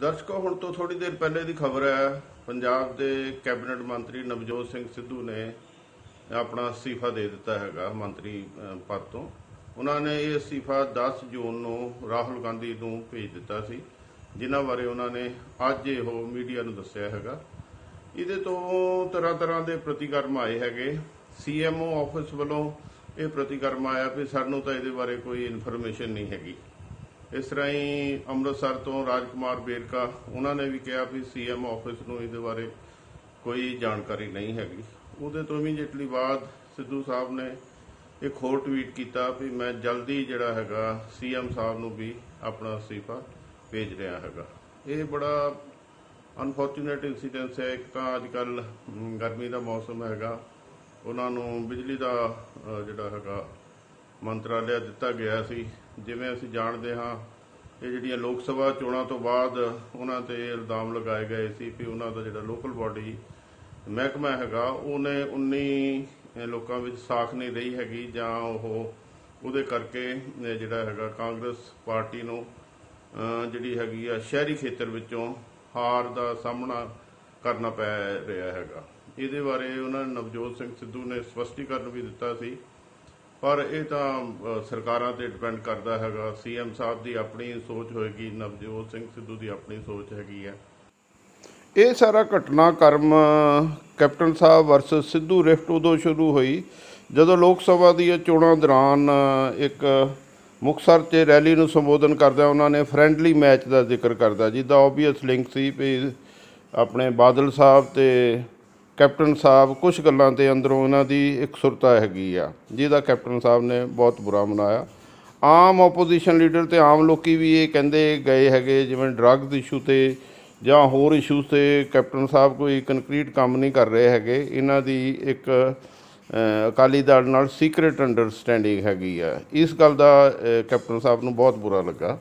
ਦਰਸ਼ਕੋ, ਹੁਣ ਤੋਂ ਥੋੜੀ ਦੇਰ ਪਹਿਲੇ ਦੀ ਖਬਰ ਹੈ, ਪੰਜਾਬ ਦੇ ਕੈਬਨਿਟ ਮੰਤਰੀ ਨਵਜੋਤ ਸਿੰਘ ਸਿੱਧੂ ਨੇ ਆਪਣਾ ਅਸਤੀਫਾ ਦੇ ਦਿੱਤਾ ਹੈਗਾ ਮੰਤਰੀ ਪਦ ਤੋਂ। ਉਹਨਾਂ ਨੇ ਇਹ ਅਸਤੀਫਾ 10 ਜੂਨ ਨੂੰ ਰਾਹੁਲ ਗਾਂਧੀ ਨੂੰ ਭੇਜ ਦਿੱਤਾ ਸੀ, ਜਿਨ੍ਹਾਂ ਬਾਰੇ ਉਹਨਾਂ ਨੇ ਅੱਜ ਇਹੋ ਮੀਡੀਆ ਨੂੰ ਦੱਸਿਆ ਹੈਗਾ। ਇਹਦੇ ਤੋਂ ਤਰ੍ਹਾਂ ਤਰ੍ਹਾਂ ਦੇ ਪ੍ਰਤੀਕਰਮ ਆਏ ਹੈਗੇ। ਸੀਐਮਓ ਆਫਿਸ ਵੱਲੋਂ ਇਹ ਪ੍ਰਤੀਕਰਮ ਆਇਆ ਵੀ ਸਾਨੂੰ ਤਾਂ ਇਹਦੇ ਬਾਰੇ ਕੋਈ ਇਨਫੋਰਮੇਸ਼ਨ ਨਹੀਂ ਹੈਗੀ। ਇਸ ਤਰ੍ਹਾਂ ਹੀ ਅੰਮ੍ਰਿਤਸਰ ਤੋਂ ਰਾਜਕੁਮਾਰ ਬੇਰਕਾ, ਉਹਨਾਂ ਨੇ ਵੀ ਕਿਹਾ ਵੀ ਸੀਐਮ ਆਫਿਸ ਨੂੰ ਇਹਦੇ ਬਾਰੇ ਕੋਈ ਜਾਣਕਾਰੀ ਨਹੀਂ ਹੈਗੀ। ਉਹਦੇ ਤੋਂ ਇਮੀਡੀਏਟਲੀ ਬਾਅਦ ਸਿੱਧੂ ਸਾਹਿਬ ਨੇ ਇੱਕ ਹੋਰ ਟਵੀਟ ਕੀਤਾ ਵੀ ਮੈਂ ਜਲਦੀ ਜਿਹੜਾ ਹੈਗਾ ਸੀਐਮ ਸਾਹਿਬ ਨੂੰ ਵੀ ਆਪਣਾ ਅਸਤੀਫਾ ਭੇਜ ਰਿਹਾ ਹੈਗਾ। ਇਹ ਬੜਾ ਅਨਫੋਰਚੂਨੇਟ ਇਨਸੀਡੈਂਸ ਹੈ। ਇੱਕ ਤਾਂ ਅੱਜ ਕੱਲ ਗਰਮੀ ਦਾ ਮੌਸਮ ਹੈਗਾ। ਉਹਨਾਂ ਨੂੰ ਬਿਜਲੀ ਦਾ ਜਿਹੜਾ ਹੈਗਾ ਮੰਤਰਾਲਿਆ ਦਿੱਤਾ ਗਿਆ ਸੀ। ਜਿਵੇਂ ਅਸੀਂ ਜਾਣਦੇ ਹਾਂ, ਇਹ ਜਿਹੜੀਆਂ ਲੋਕ ਸਭਾ ਚੋਣਾਂ ਤੋਂ ਬਾਅਦ ਉਹਨਾਂ ਤੇ ਇਲਜ਼ਾਮ ਲਗਾਏ ਗਏ ਸੀ ਕਿ ਉਹਨਾਂ ਦਾ ਜਿਹੜਾ ਲੋਕਲ ਬਾਡੀ ਮਹਿਕਮਾ ਹੈਗਾ, ਉਹਨੇ 19 ਲੋਕਾਂ ਵਿੱਚ ਸਾਖ ਨਹੀਂ ਰਹੀ ਹੈਗੀ ਜਾਂ ਉਹ ਉਹਦੇ ਕਰਕੇ ਜਿਹੜਾ ਹੈਗਾ ਕਾਂਗਰਸ ਪਾਰਟੀ ਨੂੰ ਜਿਹੜੀ ਹੈਗੀ ਆ ਸ਼ਹਿਰੀ ਖੇਤਰ ਵਿੱਚੋਂ ਹਾਰ ਦਾ ਸਾਹਮਣਾ ਕਰਨਾ ਪੈ ਰਿਹਾ ਹੈਗਾ। ਇਹਦੇ ਬਾਰੇ ਉਹਨਾਂ ਨਵਜੋਤ ਸਿੰਘ ਸਿੱਧੂ ਨੇ ਸਪਸ਼ਟੀਕਰਨ ਵੀ ਦਿੱਤਾ ਸੀ ਪਰ ਇਹ ਤਾਂ ਸਰਕਾਰਾਂ ਤੇ ਡਿਪੈਂਡ ਕਰਦਾ ਹੈਗਾ। ਸੀਐਮ ਸਾਹਿਬ ਦੀ ਆਪਣੀ ਸੋਚ ਹੋਏਗੀ, ਨਵਜੋਤ ਸਿੰਘ ਸਿੱਧੂ ਦੀ ਆਪਣੀ ਸੋਚ ਹੈਗੀ ਹੈ। ਇਹ ਸਾਰਾ ਘਟਨਾਕ੍ਰਮ ਕੈਪਟਨ ਸਾਹਿਬ ਵਰਸਸ ਸਿੱਧੂ ਰਿਫਟ ਉਦੋਂ ਸ਼ੁਰੂ ਹੋਈ, ਜਦੋਂ ਲੋਕ ਸਭਾ ਦੀਆਂ ਚੋਣਾਂ ਦੌਰਾਨ ਇੱਕ ਮੁਕਤਸਰ 'ਚ ਰੈਲੀ ਨੂੰ ਸੰਬੋਧਨ ਕਰਦਿਆਂ ਉਹਨਾਂ ਨੇ ਫ੍ਰੈਂਡਲੀ ਮੈਚ ਦਾ ਜ਼ਿਕਰ ਕਰਦਾ। ਜਿਹਦਾ ਆਬਵੀਅਸ ਲਿੰਕ ਸੀ ਵੀ ਆਪਣੇ ਬਾਦਲ ਸਾਹਿਬ ਤੇ ਕੈਪਟਨ ਸਾਹਿਬ ਕੁਝ ਗੱਲਾਂ ਤੇ ਅੰਦਰੋਂ ਇਹਨਾਂ ਦੀ ਇਕਸੁਰਤਾ ਹੈਗੀ ਆ, ਜਿਹਦਾ ਕੈਪਟਨ ਸਾਹਿਬ ਨੇ ਬਹੁਤ ਬੁਰਾ ਮਨਾਇਆ। ਆਮ ਆਪੋਜੀਸ਼ਨ ਲੀਡਰ ਤੇ ਆਮ ਲੋਕੀ ਵੀ ਇਹ ਕਹਿੰਦੇ ਗਏ ਹੈਗੇ, ਜਿਵੇਂ ਡਰੱਗਸ ਇਸ਼ੂ ਤੇ ਜਾਂ ਹੋਰ ਇਸ਼ੂਸ ਤੇ ਕੈਪਟਨ ਸਾਹਿਬ ਕੋਈ ਕੰਕਰੀਟ ਕੰਮ ਨਹੀਂ ਕਰ ਰਹੇ ਹੈਗੇ। ਇਹਨਾਂ ਦੀ ਇੱਕ ਅਕਾਲੀ ਦਲ ਨਾਲ ਸੀਕ੍ਰੀਟ ਅੰਡਰਸਟੈਂਡਿੰਗ ਹੈਗੀ ਆ। ਇਸ ਗੱਲ ਦਾ ਕੈਪਟਨ ਸਾਹਿਬ ਨੂੰ ਬਹੁਤ ਬੁਰਾ ਲੱਗਾ।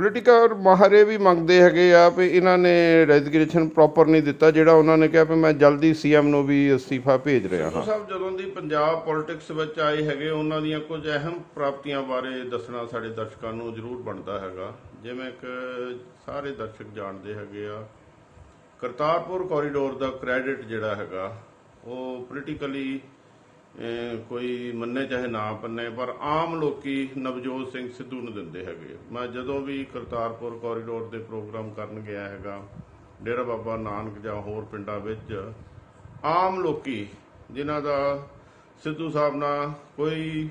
ਪੋਲੀਟੀਕਲ ਮਾਹਰੇ ਵੀ ਮੰਗਦੇ ਹੈਗੇ ਆ ਵੀ ਇਹਨਾਂ ਨੇ ਰੈਜ਼ਿਗਨੇਸ਼ਨ ਪ੍ਰੋਪਰ ਨਹੀਂ ਦਿੱਤਾ ਜਿਹੜਾ ਉਹਨਾਂ ਨੇ ਕਿਹਾ ਵੀ ਮੈਂ ਜਲਦੀ ਸੀਐਮ ਨੂੰ ਵੀ ਅਸਤੀਫਾ ਭੇਜ ਰਿਹਾ ਹਾਂ। ਸਾਹਿਬ ਜਦੋਂ ਦੀ ਪੰਜਾਬ ਪੋਲਿਟਿਕਸ ਵਿੱਚ ਆਏ ਹੈਗੇ ਉਹਨਾਂ ਦੀਆਂ ਕੁਝ ਅਹਿਮ ਪ੍ਰਾਪਤੀਆਂ ਬਾਰੇ ਦੱਸਣਾ ਸਾਡੇ ਦਰਸ਼ਕਾਂ ਨੂੰ ਜ਼ਰੂਰ ਬਣਦਾ ਹੈਗਾ। ਜਿਵੇਂ ਕਿ ਸਾਰੇ ਦਰਸ਼ਕ ਜਾਣਦੇ ਹੈਗੇ ਆ ਕਰਤਾਰਪੁਰ ਕੋਰੀਡੋਰ ਦਾ ਕ੍ਰੈਡਿਟ ਜਿਹੜਾ ਹੈਗਾ ਉਹ ਪੋਲੀਟੀਕਲੀ ਕੋਈ ਮੰਨੇ ਚਾਹੇ ਨਾ ਪੰਨੇ, ਪਰ ਆਮ ਲੋਕੀ ਨਵਜੋਤ ਸਿੰਘ ਸਿੱਧੂ ਨੂੰ ਦਿੰਦੇ ਹੈਗੇ ਮੈਂ ਜਦੋਂ ਵੀ ਕਰਤਾਰਪੁਰ ਕੋਰੀਡੋਰ ਦੇ ਪ੍ਰੋਗਰਾਮ ਕਰਨ ਗਿਆ ਹੈਗਾ, ਡੇਰਾ ਬਾਬਾ ਨਾਨਕ ਜਾਂ ਹੋਰ ਪਿੰਡਾਂ ਵਿੱਚ, ਆਮ ਲੋਕੀ ਜਿਨ੍ਹਾਂ ਦਾ ਸਿੱਧੂ ਸਾਹਿਬ ਨਾਲ ਕੋਈ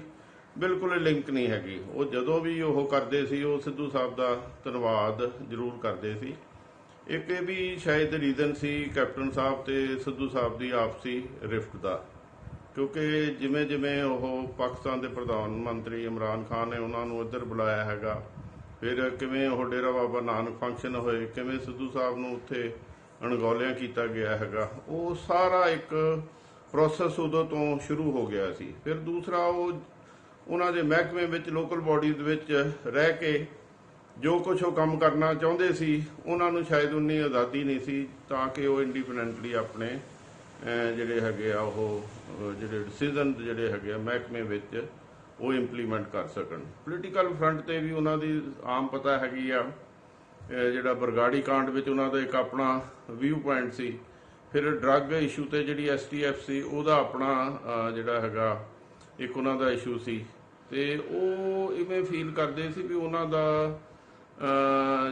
ਬਿਲਕੁਲ ਲਿੰਕ ਨਹੀਂ ਹੈਗੀ, ਉਹ ਜਦੋਂ ਵੀ ਉਹ ਕਰਦੇ ਸੀ, ਉਹ ਸਿੱਧੂ ਸਾਹਿਬ ਦਾ ਧੰਨਵਾਦ ਜ਼ਰੂਰ ਕਰਦੇ ਸੀ। ਇੱਕ ਇਹ ਵੀ ਸ਼ਾਇਦ ਰੀਜ਼ਨ ਸੀ ਕੈਪਟਨ ਸਾਹਿਬ ਤੇ ਸਿੱਧੂ ਸਾਹਿਬ ਦੀ ਆਪਸੀ ਰਿਫਟ ਦਾ। ਕਿਉਂਕਿ ਜਿਵੇਂ ਜਿਵੇਂ ਉਹ ਪਾਕਿਸਤਾਨ ਦੇ ਪ੍ਰਧਾਨ ਮੰਤਰੀ ਇਮਰਾਨ ਖਾਨ ਨੇ ਉਹਨਾਂ ਨੂੰ ਇੱਧਰ ਬੁਲਾਇਆ ਹੈਗਾ, ਫਿਰ ਕਿਵੇਂ ਉਹ ਡੇਰਾ ਬਾਬਾ ਨਾਨਕ ਫੰਕਸ਼ਨ ਹੋਏ, ਕਿਵੇਂ ਸਿੱਧੂ ਸਾਹਿਬ ਨੂੰ ਉੱਥੇ ਅਣਗੌਲਿਆਂ ਕੀਤਾ ਗਿਆ ਹੈਗਾ, ਉਹ ਸਾਰਾ ਇੱਕ ਪ੍ਰੋਸੈਸ ਉਦੋਂ ਤੋਂ ਸ਼ੁਰੂ ਹੋ ਗਿਆ ਸੀ। ਫਿਰ ਦੂਸਰਾ ਉਹ ਉਹਨਾਂ ਦੇ ਮਹਿਕਮੇ ਵਿੱਚ ਲੋਕਲ ਬਾਡੀਜ਼ ਵਿੱਚ ਰਹਿ ਕੇ ਜੋ ਕੁਝ ਉਹ ਕੰਮ ਕਰਨਾ ਚਾਹੁੰਦੇ ਸੀ, ਉਹਨਾਂ ਨੂੰ ਸ਼ਾਇਦ ਉਨੀ ਆਜ਼ਾਦੀ ਨਹੀਂ ਸੀ, ਤਾਂ ਕਿ ਉਹ ਇੰਡੀਪੈਂਡੈਂਟਲੀ ਆਪਣੇ ਜਿਹੜੇ ਹੈਗੇ ਆ ਉਹ ਜਿਹੜੇ ਡਿਸੀਜਨ ਜਿਹੜੇ ਹੈਗੇ ਆ ਮਹਿਕਮੇ ਵਿੱਚ ਉਹ ਇੰਪਲੀਮੈਂਟ ਕਰ ਸਕਣ। ਪੋਲੀਟੀਕਲ ਫਰੰਟ ਤੇ ਵੀ ਉਹਨਾਂ ਦੀ ਆਮ ਪਤਾ ਹੈਗੀ ਆ। ਜਿਹੜਾ ਬਰਗਾੜੀ ਕਾਂਡ ਵਿੱਚ ਉਹਨਾਂ ਦਾ ਇੱਕ ਆਪਣਾ ਵਿਊ ਪੁਆਇੰਟ ਸੀ। ਫਿਰ ਡਰੱਗ ਇਸ਼ੂ ਤੇ ਜਿਹੜੀ ਐਸਟੀਐਫ ਸੀ, ਉਹਦਾ ਆਪਣਾ ਜਿਹੜਾ ਹੈਗਾ ਇੱਕ ਉਹਨਾਂ ਦਾ ਇਸ਼ੂ ਸੀ। ਤੇ ਉਹ ਇਵੇਂ ਫੀਲ ਕਰਦੇ ਸੀ ਵੀ ਉਹਨਾਂ ਦਾ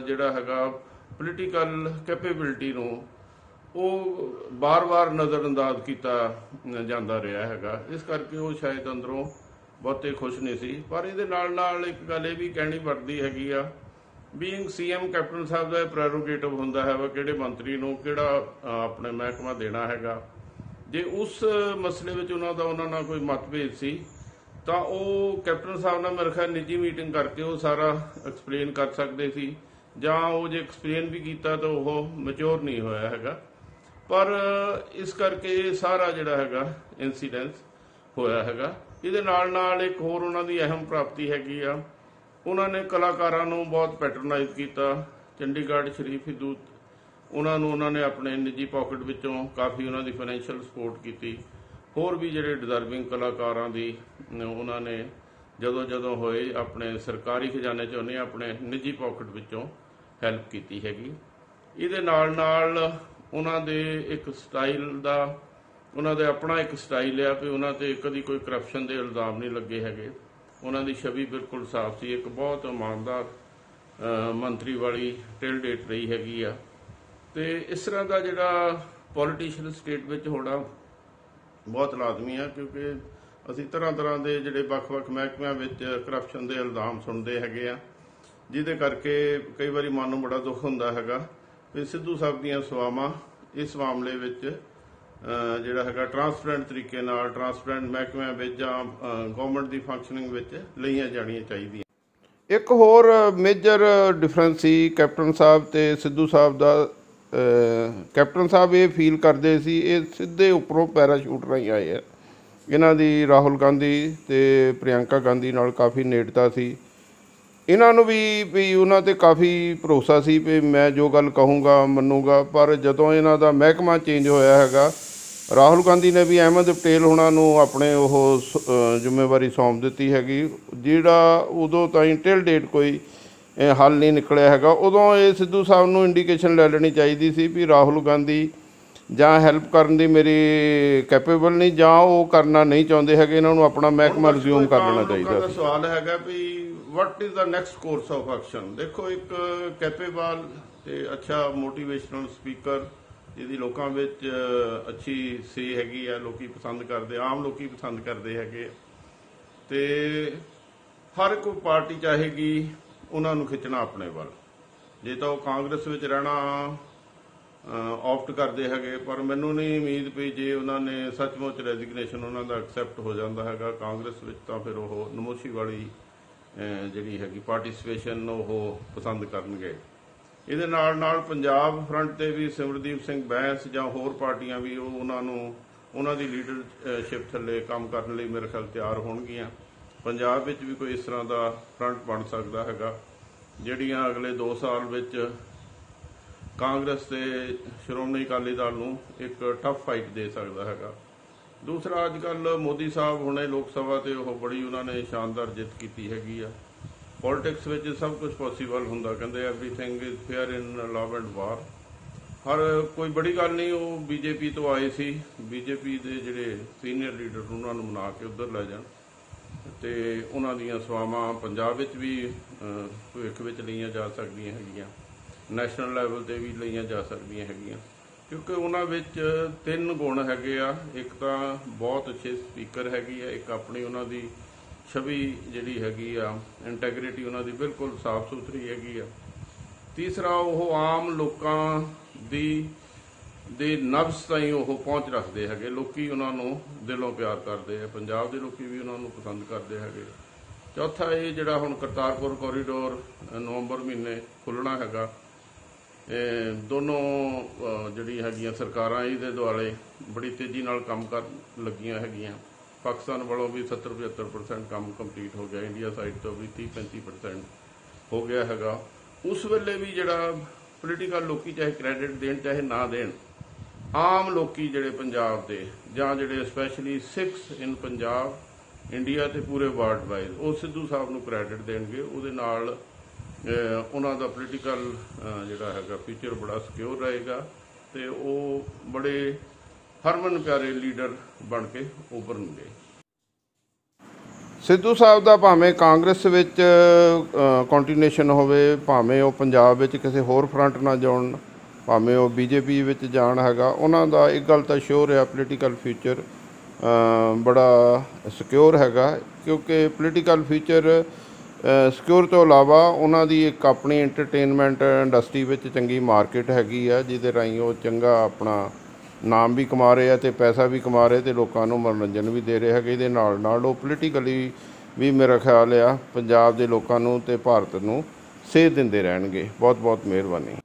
ਜਿਹੜਾ ਹੈਗਾ ਪੋਲੀਟੀਕਲ ਕੈਪੇਬਿਲਿਟੀ ਨੂੰ ਉਹ ਬਾਰ-ਬਾਰ ਨਜ਼ਰਅੰਦਾਜ਼ ਕੀਤਾ ਜਾਂਦਾ ਰਿਹਾ ਹੈਗਾ। ਇਸ ਕਰਕੇ ਉਹ ਸ਼ਾਇਦ ਅੰਦਰੋਂ ਬਹੁਤੇ ਖੁਸ਼ ਨਹੀਂ ਸੀ। ਪਰ ਇਹਦੇ ਨਾਲ ਨਾਲ ਇੱਕ ਗੱਲ ਇਹ ਵੀ ਕਹਿਣੀ ਪੜਦੀ ਹੈਗੀ ਆ ਬੀਇੰਗ ਸੀਐਮ ਕੈਪਟਨ ਸਾਹਿਬ ਦਾ ਪ੍ਰੈਰੋਗੇਟਿਵ ਹੁੰਦਾ ਹੈ ਵਾ ਕਿਹੜੇ ਮੰਤਰੀ ਨੂੰ ਕਿਹੜਾ ਅਹ, ਆਪਣੇ ਮਹਿਕਮਾ ਦੇਣਾ ਹੈਗਾ। ਜੇ ਉਸ ਮਸਲੇ ਵਿੱਚ ਉਹਨਾਂ ਦਾ ਉਹਨਾਂ ਨਾਲ ਕੋਈ ਮਤਭੇਦ ਸੀ ਤਾਂ ਉਹ ਕੈਪਟਨ ਸਾਹਿਬ ਨਾਲ ਮੇਰੇ ਖਿਆਲ ਨਿੱਜੀ ਮੀਟਿੰਗ ਕਰਕੇ ਉਹ ਸਾਰਾ ਐਕਸਪਲੇਨ ਕਰ ਸਕਦੇ ਸੀ। ਜਾਂ ਉਹ ਜੇ ਐਕਸਪਲੇਨ ਵੀ ਕੀਤਾ ਤਾਂ ਉਹ ਮੈਚੁਰ ਨਹੀਂ ਹੋਇਆ ਹੈਗਾ। ਪਰ ਇਸ ਕਰਕੇ ਇਹ ਸਾਰਾ ਜਿਹੜਾ ਹੈਗਾ ਇਨਸੀਡੈਂਸ ਹੋਇਆ ਹੈਗਾ। ਇਹਦੇ ਨਾਲ ਨਾਲ ਇੱਕ ਹੋਰ ਉਹਨਾਂ ਦੀ ਅਹਿਮ ਪ੍ਰਾਪਤੀ ਹੈਗੀ ਆ। ਉਹਨਾਂ ਨੇ ਕਲਾਕਾਰਾਂ ਨੂੰ ਬਹੁਤ ਪੈਟਰਨਾਈਜ਼ ਕੀਤਾ। ਚੰਡੀਗੜ੍ਹ ਸ਼ਰੀਫ ਹਿੰਦੂ, ਉਹਨਾਂ ਨੂੰ ਉਹਨਾਂ ਨੇ ਆਪਣੇ ਨਿੱਜੀ ਪਾਕਟ ਵਿੱਚੋਂ ਕਾਫੀ ਉਹਨਾਂ ਦੀ ਫਾਈਨੈਂਸ਼ੀਅਲ ਸਪੋਰਟ ਕੀਤੀ। ਹੋਰ ਵੀ ਜਿਹੜੇ ਡਿਜ਼ਰਵਿੰਗ ਕਲਾਕਾਰਾਂ ਦੀ ਉਹਨਾਂ ਨੇ ਜਦੋਂ ਜਦੋਂ ਹੋਏ ਆਪਣੇ ਸਰਕਾਰੀ ਖਜ਼ਾਨੇ ਚੋਂ ਨਹੀਂ ਆਪਣੇ ਨਿੱਜੀ ਪਾਕਟ ਵਿੱਚੋਂ ਹੈਲਪ ਕੀਤੀ ਹੈਗੀ। ਇਹਦੇ ਨਾਲ ਨਾਲ ਉਹਨਾਂ ਦੇ ਇੱਕ ਸਟਾਈਲ ਦਾ, ਉਹਨਾਂ ਦੇ ਆਪਣਾ ਇੱਕ ਸਟਾਈਲ ਆ ਵੀ ਉਹਨਾਂ ਤੇ ਕਦੀ ਕੋਈ ਕਰਪਸ਼ਨ ਦੇ ਇਲਜ਼ਾਮ ਨਹੀਂ ਲੱਗੇ ਹੈਗੇ। ਉਹਨਾਂ ਦੀ ਛਵੀ ਬਿਲਕੁਲ ਸਾਫ਼ ਸੀ। ਇੱਕ ਬਹੁਤ ਇਮਾਨਦਾਰ ਮੰਤਰੀ ਵਾਲੀ ਟਿਲ ਡੇਟ ਰਹੀ ਹੈਗੀ ਆ। ਤੇ ਇਸ ਤਰ੍ਹਾਂ ਦਾ ਜਿਹੜਾ ਪੋਲੀਟੀਸ਼ੀਅਨ ਸਟੇਟ ਵਿੱਚ ਹੋਣਾ ਬਹੁਤ ਲਾਜ਼ਮੀ ਆ, ਕਿਉਂਕਿ ਅਸੀਂ ਤਰ੍ਹਾਂ ਤਰ੍ਹਾਂ ਦੇ ਜਿਹੜੇ ਵੱਖ-ਵੱਖ ਮਹਿਕਮਿਆਂ ਵਿੱਚ ਕਰਪਸ਼ਨ ਦੇ ਇਲਜ਼ਾਮ ਸੁਣਦੇ ਹੈਗੇ ਆ। ਜਿਹਦੇ ਕਰਕੇ ਕਈ ਵਾਰੀ ਮਨ ਨੂੰ ਬੜਾ ਦੁੱਖ ਹੁੰਦਾ ਹੈਗਾ। ਵੀ ਸਿੱਧੂ ਸਾਹਿਬ ਦੀਆਂ ਸਵਾਵਾਂ ਇਸ ਮਾਮਲੇ ਵਿੱਚ ਜਿਹੜਾ ਹੈਗਾ ਟਰਾਂਸਪਰੈਂਟ ਤਰੀਕੇ ਨਾਲ ਟਰਾਂਸਪਰੈਂਟ ਮਹਿਕਮਿਆਂ ਵਿੱਚ ਜਾਂ ਗਵਰਨਮੈਂਟ ਦੀ ਫੰਕਸ਼ਨਿੰਗ ਵਿੱਚ ਲਈਆਂ ਜਾਣੀਆਂ ਚਾਹੀਦੀਆਂ। ਇੱਕ ਹੋਰ ਮੇਜਰ ਡਿਫਰੈਂਸ ਸੀ ਕੈਪਟਨ ਸਾਹਿਬ ਤੇ ਸਿੱਧੂ ਸਾਹਿਬ ਦਾ ਕੈਪਟਨ ਸਾਹਿਬ ਇਹ ਫੀਲ ਕਰਦੇ ਸੀ, ਇਹ ਸਿੱਧੇ ਉੱਪਰੋਂ ਪੈਰਾਸ਼ੂਟ ਰਾਹੀਂ ਆਏ ਆ। ਇਹਨਾਂ ਦੀ ਰਾਹੁਲ ਗਾਂਧੀ ਤੇ ਪ੍ਰਿਯੰਕਾ ਗਾਂਧੀ ਨਾਲ ਕਾਫੀ ਨੇੜਤਾ ਸੀ। ਇਹਨਾਂ ਨੂੰ ਵੀ ਵੀ ਉਹਨਾਂ ਤੇ ਕਾਫੀ ਭਰੋਸਾ ਸੀ ਵੀ ਮੈਂ ਜੋ ਗੱਲ ਕਹੂੰਗਾ ਮੰਨੂਗਾ, ਪਰ ਜਦੋਂ ਇਹਨਾਂ ਦਾ ਮਹਿਕਮਾ ਚੇਂਜ ਹੋਇਆ ਹੈਗਾ, ਰਾਹੁਲ ਗਾਂਧੀ ਨੇ ਵੀ ਅਹਿਮਦ ਪਟੇਲ ਹੁਣਾਂ ਨੂੰ ਆਪਣੇ ਉਹ ਸ- ਜ਼ਿੰਮੇਵਾਰੀ ਸੌਂਪ ਦਿੱਤੀ ਹੈਗੀ। ਜਿਹੜਾ ਉਦੋਂ ਤਾਈਂ ਟਿਲ ਡੇਟ ਕੋਈ ਹੱਲ ਨਹੀਂ ਨਿਕਲਿਆ ਹੈਗਾ, ਉਦੋਂ ਇਹ ਸਿੱਧੂ ਸਾਹਿਬ ਨੂੰ ਇੰਡੀਕੇਸ਼ਨ ਲੈ ਲੈਣੀ ਚਾਹੀਦੀ ਸੀ ਵੀ ਰਾਹੁਲ ਗਾਂਧੀ ਜਾਂ ਹੈਲਪ ਕਰਨ ਦੀ ਮੇਰੀ ਕੈਪੇਬਲ ਨਹੀਂ ਜਾਂ ਉਹ ਕਰਨਾ ਨਹੀਂ ਚਾਹੁੰਦੇ ਹੈਗੇ ਇਹਨਾਂ ਨੂੰ ਆਪਣਾ ਮਹਿਕਮਾ ਰਿਜ਼ਿਊਮ ਕਰ ਲੈਣਾ ਚਾਹੀਦਾ ਸੀ। ਸਵਾਲ ਹੈਗਾ ਵੀ what is the next course of action ਦੇਖੋ ਇੱਕ ਕੈਪੇਬਲ ਤੇ ਅੱਛਾ ਮੋਟੀਵੇਸ਼ਨਲ ਸਪੀਕਰ ਜਿਹਦੀ ਲੋਕਾਂ ਵਿੱਚ ਅੱਛੀ ਸੇ ਹੈਗੀ ਆ ਲੋਕੀ ਪਸੰਦ ਕਰਦੇ ਆਮ ਲੋਕੀ ਪਸੰਦ ਕਰਦੇ ਹੈਗੇ ਤੇ ਹਰ ਕੋਈ ਪਾਰਟੀ ਚਾਹੇਗੀ ਉਹਨਾਂ ਨੂੰ ਖਿੱਚਣਾ ਆਪਣੇ ਵੱਲ। ਜੇ ਤਾਂ ਉਹ ਕਾਂਗਰਸ ਵਿੱਚ ਰਹਿਣਾ ਆਪਟ ਕਰਦੇ ਹੈਗੇ, ਪਰ ਮੈਨੂੰ ਨਹੀਂ ਉਮੀਦ ਪਈ ਜੇ ਉਹਨਾਂ ਨੇ ਸੱਚਮੁੱਚ ਰੈਜ਼ਿਗਨੇਸ਼ਨ ਉਹਨਾਂ ਦਾ ਐਕਸੈਪਟ ਹੋ ਜਾਂਦਾ ਹੈਗਾ, ਕਾਂਗਰਸ ਵਿੱਚ ਤਾਂ ਫਿਰ ਉਹ ਨਮੋਸ਼ੀ ਵਾਲੀ ਜਿਹੜੀ ਹੈਗੀ ਪਾਰਟਿਸਿਪੇਸ਼ਨ ਉਹ ਪਸੰਦ ਕਰਨਗੇ। ਇਹਦੇ ਨਾਲ ਨਾਲ ਪੰਜਾਬ ਫਰੰਟ ਤੇ ਵੀ ਸਿਮਰਦੀਪ ਸਿੰਘ ਬੈਂਸ ਜਾਂ ਹੋਰ ਪਾਰਟੀਆਂ ਵੀ ਉਹ ਉਹਨਾਂ ਨੂੰ, ਉਹਨਾਂ ਦੀ ਲੀਡਰਸ਼ਿਪ ਥੱਲੇ ਕੰਮ ਕਰਨ ਲਈ ਮੇਰੇ ਖਿਆਲ ਤਿਆਰ ਹੋਣਗੀਆਂ। ਪੰਜਾਬ ਵਿੱਚ ਵੀ ਕੋਈ ਇਸ ਤਰ੍ਹਾਂ ਦਾ ਫਰੰਟ ਬਣ ਸਕਦਾ ਹੈਗਾ, ਜਿਹੜੀਆਂ ਅਗਲੇ 2 ਸਾਲ ਵਿੱਚ ਕਾਂਗਰਸ ਤੇ ਸ਼੍ਰੋਮਣੀ ਅਕਾਲੀ ਦਲ ਨੂੰ ਇੱਕ ਟਫ ਫਾਈਟ ਦੇ ਸਕਦਾ ਹੈਗਾ। ਦੂਸਰਾ ਅੱਜ ਕੱਲ ਮੋਦੀ ਸਾਹਿਬ ਹੁਣੇ ਲੋਕ ਸਭਾ ਤੇ ਉਹ ਬੜੀ ਉਹਨਾਂ ਨੇ ਸ਼ਾਨਦਾਰ ਜਿੱਤ ਕੀਤੀ ਹੈਗੀ ਆ। ਪੋਲਿਟਿਕਸ ਵਿੱਚ ਸਭ ਕੁਝ ਪੋਸੀਬਲ ਹੁੰਦਾ, ਕਹਿੰਦੇ everything is fair in love and war ਹਰ ਕੋਈ ਬੜੀ ਗੱਲ ਨਹੀਂ, ਉਹ ਬੀਜੇਪੀ ਤੋਂ ਆਏ ਸੀ। ਬੀਜੇਪੀ ਦੇ ਜਿਹੜੇ ਸੀਨੀਅਰ ਲੀਡਰ ਉਹਨਾਂ ਨੂੰ ਮਨਾ ਕੇ ਉੱਧਰ ਲੈ ਜਾਣ। ਤੇ ਉਹਨਾਂ ਦੀਆਂ ਸਵਾਵਾਂ ਪੰਜਾਬ ਵਿੱਚ ਵੀ ਭਵਿੱਖ ਵਿੱਚ ਲਈਆਂ ਜਾ ਸਕਦੀਆਂ ਹੈਗੀਆਂ। ਨੈਸ਼ਨਲ ਲੈਵਲ ਤੇ ਵੀ ਲਈਆਂ ਜਾ ਸਕਦੀਆਂ ਹੈਗੀਆਂ। ਕਿਉਂਕਿ ਉਹਨਾਂ ਵਿੱਚ ਤਿੰਨ ਗੁਣ ਹੈਗੇ ਆ। ਇੱਕ ਤਾਂ ਬਹੁਤ ਅੱਛੇ ਸਪੀਕਰ ਹੈਗੀ ਆ। ਇੱਕ ਆਪਣੀ ਉਹਨਾਂ ਦੀ ਛਵੀ ਜਿਹੜੀ ਹੈਗੀ ਆ ਇੰਟੈਗ੍ਰਿਟੀ ਉਹਨਾਂ ਦੀ ਬਿਲਕੁਲ ਸਾਫ਼ ਸੁਥਰੀ ਹੈਗੀ ਆ। ਤੀਸਰਾ, ਉਹ ਆਮ ਲੋਕਾਂ ਦੀ, ਦੇ ਨਬਜ਼ ਤਾਈਂ ਉਹ ਪਹੁੰਚ ਰੱਖਦੇ ਹੈਗੇ। ਲੋਕੀ ਉਹਨਾਂ ਨੂੰ ਦਿਲੋਂ ਪਿਆਰ ਕਰਦੇ ਆ। ਪੰਜਾਬ ਦੇ ਲੋਕੀ ਵੀ ਉਹਨਾਂ ਨੂੰ ਪਸੰਦ ਕਰਦੇ ਹੈਗੇ ਚੌਥਾ, ਇਹ ਜਿਹੜਾ ਹੁਣ ਕਰਤਾਰਪੁਰ ਕੋਰੀਡੋਰ ਨਵੰਬਰ ਮਹੀਨੇ ਖੁੱਲਣਾ ਹੈਗਾ ਦੋਨੋਂ ਜਿਹੜੀ ਹੈਗੀਆਂ ਸਰਕਾਰਾਂ ਇਹਦੇ ਦੁਆਲੇ ਬੜੀ ਤੇਜ਼ੀ ਨਾਲ ਕੰਮ ਕਰ ਲੱਗੀਆਂ ਹੈਗੀਆਂ। ਪਾਕਿਸਤਾਨ ਵੱਲੋਂ ਵੀ 70 75% ਕੰਮ ਕੰਪਲੀਟ ਹੋ ਗਿਆ। ਇੰਡੀਆ ਸਾਈਡ ਤੋਂ ਵੀ 30 35% ਹੋ ਗਿਆ ਹੈਗਾ। ਉਸ ਵੇਲੇ ਵੀ ਜਿਹੜਾ ਪੋਲੀਟੀਕਲ ਲੋਕੀ ਚਾਹੇ ਕ੍ਰੈਡਿਟ ਦੇਣ, ਚਾਹੇ ਨਾ ਦੇਣ, ਆਮ ਲੋਕੀ ਜਿਹੜੇ ਪੰਜਾਬ ਦੇ ਜਾਂ ਜਿਹੜੇ specially Sikhs in Punjab India ਤੇ ਪੂਰੇ ਵਰਲਡ ਵਾਈਜ਼ ਉਹ ਸਿੱਧੂ ਸਾਹਿਬ ਨੂੰ ਕ੍ਰੈਡਿਟ ਦੇਣਗੇ। ਉਹਦੇ ਨਾਲ ਉਹਨਾਂ ਦਾ ਪੋਲੀਟੀਕਲ ਜਿਹੜਾ ਹੈਗਾ ਫਿਊਚਰ ਬੜਾ ਸਿਕਿਉਰ ਰਹੇਗਾ ਤੇ ਉਹ ਬੜੇ ਹਰਮਨ ਪਿਆਰੇ ਲੀਡਰ ਬਣ ਕੇ ਉਭਰਨਗੇ। ਸਿੱਧੂ ਸਾਹਿਬ ਦਾ ਭਾਵੇਂ ਕਾਂਗਰਸ ਵਿੱਚ ਕੰਟੀਨਿਊਸ਼ਨ ਹੋਵੇ, ਭਾਵੇਂ ਉਹ ਪੰਜਾਬ ਵਿੱਚ ਕਿਸੇ ਹੋਰ ਫਰੰਟ ਨਾਲ ਜੁੜਨ ਭਾਵੇਂ ਉਹ ਬੀਜੇਪੀ ਵਿੱਚ ਜਾਣ ਹੈਗਾ, ਉਹਨਾਂ ਦਾ ਇੱਕ ਗੱਲ ਤਾਂ ਸ਼ੋਰ ਹੈ ਪੋਲੀਟੀਕਲ ਫਿਊਚਰ ਬੜਾ ਸਿਕਿਉਰ ਹੈਗਾ, ਕਿਉਂਕਿ ਪੋਲੀਟੀਕਲ ਫਿਊਚਰ ਸਿਕਿਉਰ ਤੋਂ ਇਲਾਵਾ ਉਹਨਾਂ ਦੀ ਇੱਕ ਆਪਣੀ ਐਂਟਰਟੇਨਮੈਂਟ ਇੰਡਸਟਰੀ ਵਿੱਚ ਚੰਗੀ ਮਾਰਕੀਟ ਹੈਗੀ ਆ, ਜਿਹਦੇ ਰਾਹੀਂ ਉਹ ਚੰਗਾ ਆਪਣਾ ਨਾਮ ਵੀ ਕਮਾ ਰਹੇ ਆ ਤੇ ਪੈਸਾ ਵੀ ਕਮਾ ਰਹੇ ਤੇ ਲੋਕਾਂ ਨੂੰ ਮਨੋਰੰਜਨ ਵੀ ਦੇ ਰਹੇ ਹੈਗੇ। ਇਹਦੇ ਨਾਲ ਨਾਲ ਉਹ ਪੋਲੀਟੀਕਲੀ ਵੀ ਮੇਰਾ ਖਿਆਲ ਆ, ਪੰਜਾਬ ਦੇ ਲੋਕਾਂ ਨੂੰ ਤੇ ਭਾਰਤ ਨੂੰ ਸੇਧ ਦਿੰਦੇ ਰਹਿਣਗੇ। ਬਹੁਤ ਬਹੁਤ ਮਿਹਰਬਾਨੀ।